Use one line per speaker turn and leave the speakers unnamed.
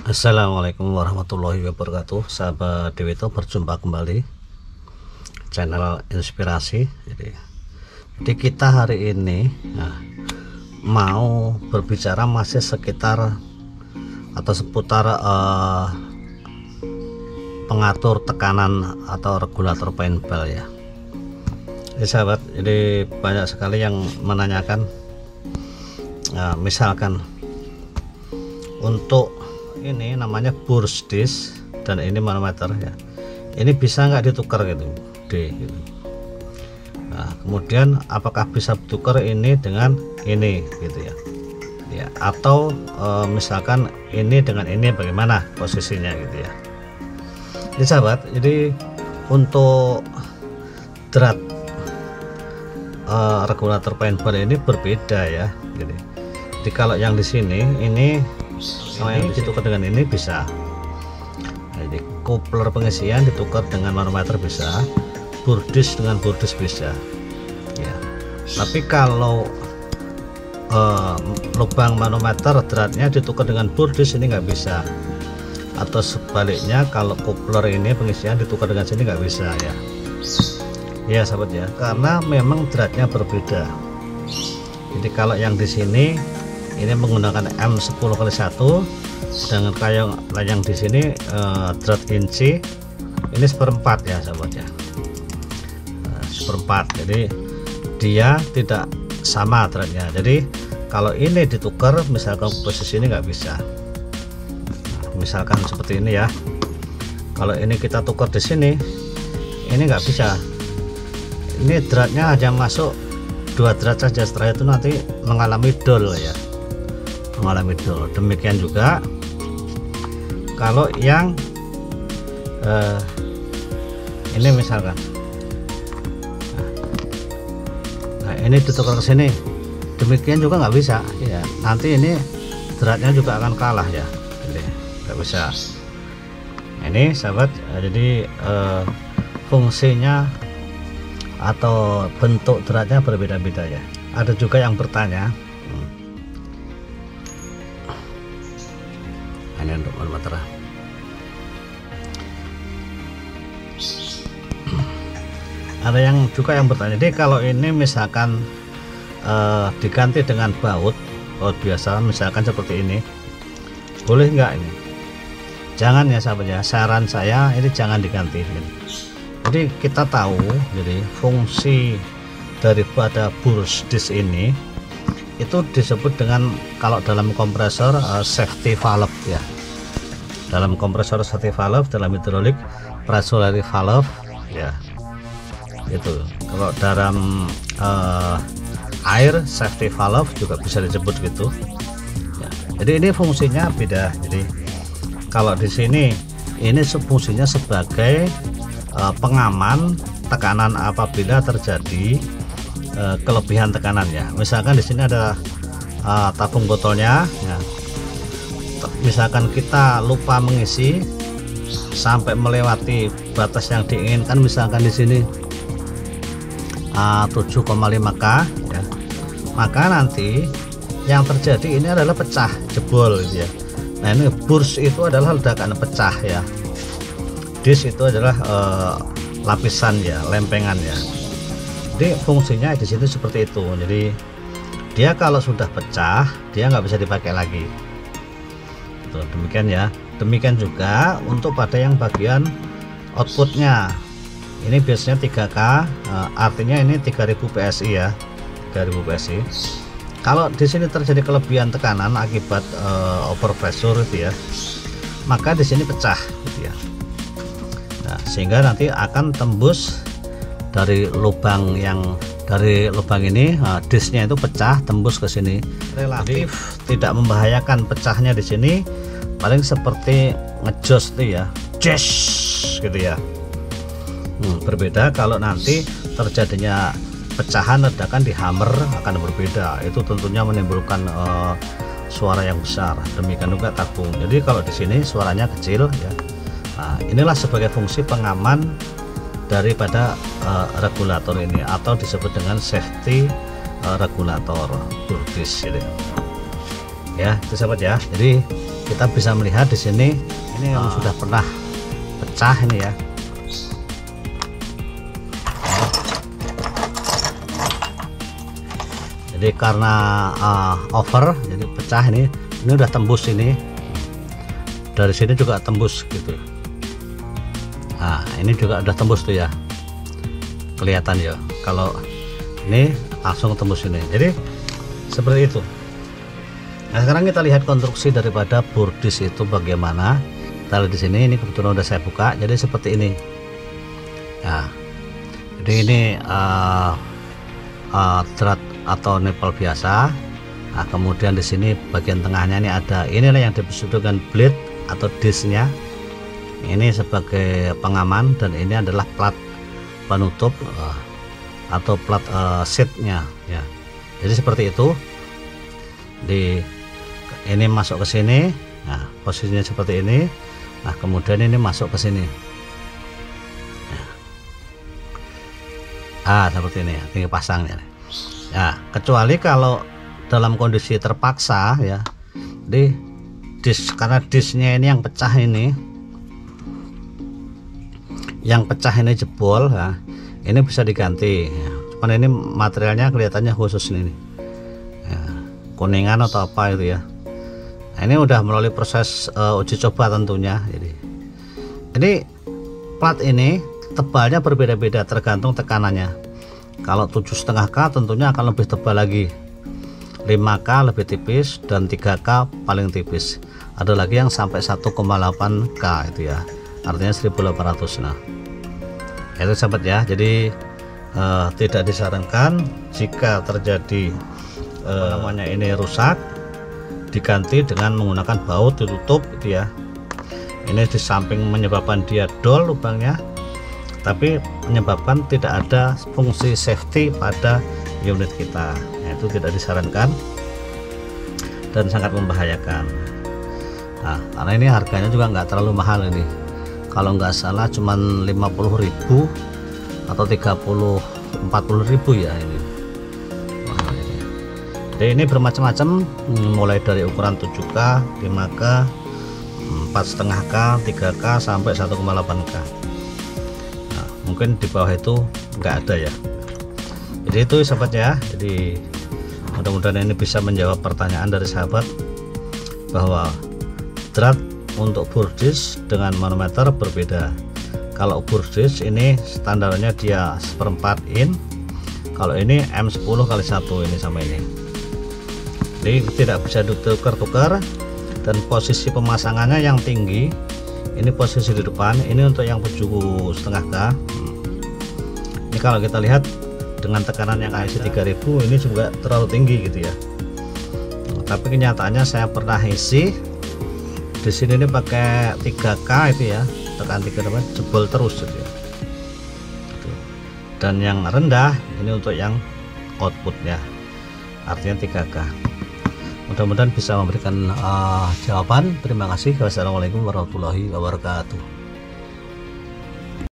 Assalamualaikum warahmatullahi wabarakatuh. Sahabat Dewito berjumpa kembali. Channel inspirasi. Jadi, jadi kita hari ini nah, mau berbicara masih sekitar atau seputar uh, pengatur tekanan atau regulator paintball ya. Jadi sahabat jadi banyak sekali yang menanyakan nah, misalkan untuk ini namanya burst disk dan ini manometer ya ini bisa nggak ditukar gitu? D gitu. nah kemudian apakah bisa ditukar ini dengan ini gitu ya? Ya atau e, misalkan ini dengan ini bagaimana posisinya gitu ya? Ini sahabat jadi untuk drat e, regulator paintball ini berbeda ya jadi, jadi kalau yang di sini ini sama yang ditukar dengan ini bisa. Jadi coupler pengisian ditukar dengan manometer bisa. Burdis dengan burdis bisa. Ya. Tapi kalau uh, lubang manometer dratnya ditukar dengan burdis ini nggak bisa. Atau sebaliknya kalau coupler ini pengisian ditukar dengan sini nggak bisa ya. Ya sahabat ya. Karena memang dratnya berbeda. Jadi kalau yang di sini ini menggunakan M10 kali 1 dengan kayak yang di sini uh, inci. Ini seperempat ya sahabat ya. Uh, seperempat. Jadi dia tidak sama dratnya jadi kalau ini ditukar misalkan posisi ini nggak bisa. Misalkan seperti ini ya. Kalau ini kita tukar di sini ini nggak bisa. Ini dratnya hanya masuk dua drat saja. Setelah itu nanti mengalami dol ya mengalami dol demikian juga kalau yang uh, ini misalkan. Nah ini ditukar ke sini. Demikian juga nggak bisa. Ya nanti ini beratnya juga akan kalah ya. Jadi nggak bisa. Ini sahabat jadi uh, fungsinya atau bentuk beratnya berbeda-beda ya. Ada juga yang bertanya ini untuk manometer ada yang juga yang bertanya deh kalau ini misalkan uh, diganti dengan baut baut biasa misalkan seperti ini boleh nggak ini? Jangan ya sahabat ya. Saran saya ini jangan diganti jadi kita tahu jadi fungsi daripada burst disk ini itu disebut dengan kalau dalam kompresor uh, safety valve ya. Dalam kompresor safety valve dalam hidrolik pressure valve ya. Itu. Kalau dalam uh, air safety valve juga bisa disebut gitu. Ya. jadi ini fungsinya beda. Jadi kalau di sini ini fungsinya sebagai uh, pengaman tekanan apabila terjadi uh, kelebihan tekanan ya. Misalkan di sini ada uh, tabung botolnya ya. misalkan kita lupa mengisi sampai melewati batas yang diinginkan misalkan di sini uh, 7,5 k ya. Maka nanti yang terjadi ini adalah pecah jebol gitu ya. Nah ini burst itu adalah ledakan pecah ya. Disk itu adalah uh, lapisan ya lempengan ya jadi fungsinya di situ seperti itu. Jadi dia kalau sudah pecah dia nggak bisa dipakai lagi. Tuh, demikian ya. Demikian juga untuk pada yang bagian outputnya. Ini biasanya 3K uh, eh, artinya ini 3000 PSI ya. 3000 PSI kalau di sini terjadi kelebihan tekanan akibat uh, overpressure itu ya maka di sini pecah gitu ya. Nah, sehingga nanti akan tembus dari lubang yang dari lubang ini nah, disknya itu pecah tembus ke sini. Relatif. Jadi, tidak membahayakan pecahnya di sini. Paling seperti ngejos itu ya. Jazz gitu ya. Hmm, berbeda kalau nanti terjadinya pecahan ledakan di hammer akan berbeda. Itu tentunya menimbulkan uh, suara yang besar. Demikian juga tabung. Jadi kalau di sini suaranya kecil ya. Nah, inilah sebagai fungsi pengaman daripada uh, regulator ini atau disebut dengan safety uh, regulator burdis ini. Ya itu sahabat ya. Jadi kita bisa melihat di sini ini yang sudah pernah pecah ini ya. Jadi karena uh, over jadi pecah ini ini udah tembus ini. Dari sini juga tembus gitu ini juga udah tembus tuh ya. Kelihatan ya. Kalau ini langsung tembus ini. Jadi seperti itu. Nah sekarang kita lihat konstruksi daripada burdis itu bagaimana. Kita lihat di sini ini kebetulan udah saya buka jadi seperti ini. Ya jadi ini uh, uh, drat atau nipple biasa. Nah, kemudian di sini bagian tengahnya ini ada inilah yang disebut dengan blade atau disknya ini sebagai pengaman dan ini adalah plat penutup uh, atau plat uh, seatnya ya. Jadi seperti itu. Di ini masuk ke sini nah posisinya seperti ini. Nah kemudian ini masuk ke sini. Ya. ah seperti ini tinggal pasangnya ya kecuali kalau dalam kondisi terpaksa ya. Di disk karena disknya ini yang pecah ini yang pecah ini jebol ya ini bisa diganti ya. cuman ini materialnya kelihatannya khusus ini ya, kuningan atau apa itu ya. Nah, ini udah melalui proses uh, uji coba tentunya jadi. Ini plat ini tebalnya berbeda-beda tergantung tekanannya. Kalau 7,5K tentunya akan lebih tebal lagi. 5K lebih tipis dan 3K paling tipis. Ada lagi yang sampai 1,8K itu ya artinya 1800 nah. Itu sahabat ya jadi uh, tidak disarankan jika terjadi uh, namanya ini? rusak diganti dengan menggunakan baut ditutup gitu ya. Ini di samping menyebabkan dia dol lubangnya tapi menyebabkan tidak ada fungsi safety pada unit kita. Nah, itu tidak disarankan dan sangat membahayakan. Nah karena ini harganya juga nggak terlalu mahal ini kalau nggak salah cuman 50.000 atau 30 40.000 ya ini. Jadi ini bermacam-macam hmm, mulai dari ukuran 7K 5K 4,5K 3K sampai 1,8K nah, mungkin di bawah itu nggak ada ya. Jadi itu sahabat ya jadi mudah-mudahan ini bisa menjawab pertanyaan dari sahabat bahwa drat untuk burdis dengan manometer berbeda. Kalau burdis ini standarnya dia seperempat in kalau ini M10 kali satu ini sama ini. Jadi tidak bisa ditukar-tukar dan posisi pemasangannya yang tinggi ini posisi di depan ini untuk yang tujuh setengah K. Ini kalau kita lihat dengan tekanan yang IC 3000 ini juga terlalu tinggi gitu ya. Tapi kenyataannya saya pernah isi di sini ini pakai 3K itu ya. Tekan 3 depan jebol terus gitu ya. Dan yang rendah ini untuk yang outputnya. Artinya 3K mudah-mudahan bisa memberikan uh, jawaban. Terima kasih. Wassalamualaikum warahmatullahi wabarakatuh